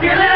popular.